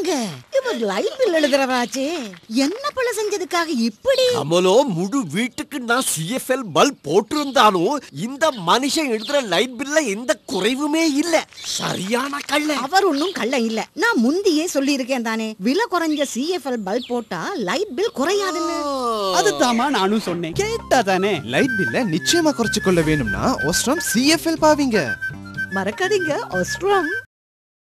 அவர் light bill எழுதுறவராச்சே. என்ன பல செஞ்சதுக்காக இப்படி? கமலோ முழு வீட்டுக்கு நான் சிஎஃப்எல் பல்ப் போட்டிருந்தாலும் இந்த மனுஷன் எழுதுற லைட் பில்ல எந்த குறைவுமே இல்ல. சரியான கள்ள. அவர் ஒன்னும் கள்ள இல்ல. நான் முந்தியே சொல்லியிருக்கேன் தானே. விலை குறைஞ்ச சிஎஃப்எல் பல்ப் போட்டா லைட் பில் குறையாதுன்னு. அதுதாம்மா நானும் சொன்னேன். கேட்டா தானே. லைட் பில்ல நிச்சயமா குறைச்சு கொள்ள வேணும்னா ஒஸ்ட்ரம் சிஎஃப்எல் பாவிங்க. மறக்காதீங்க ஒஸ்ட்ரம்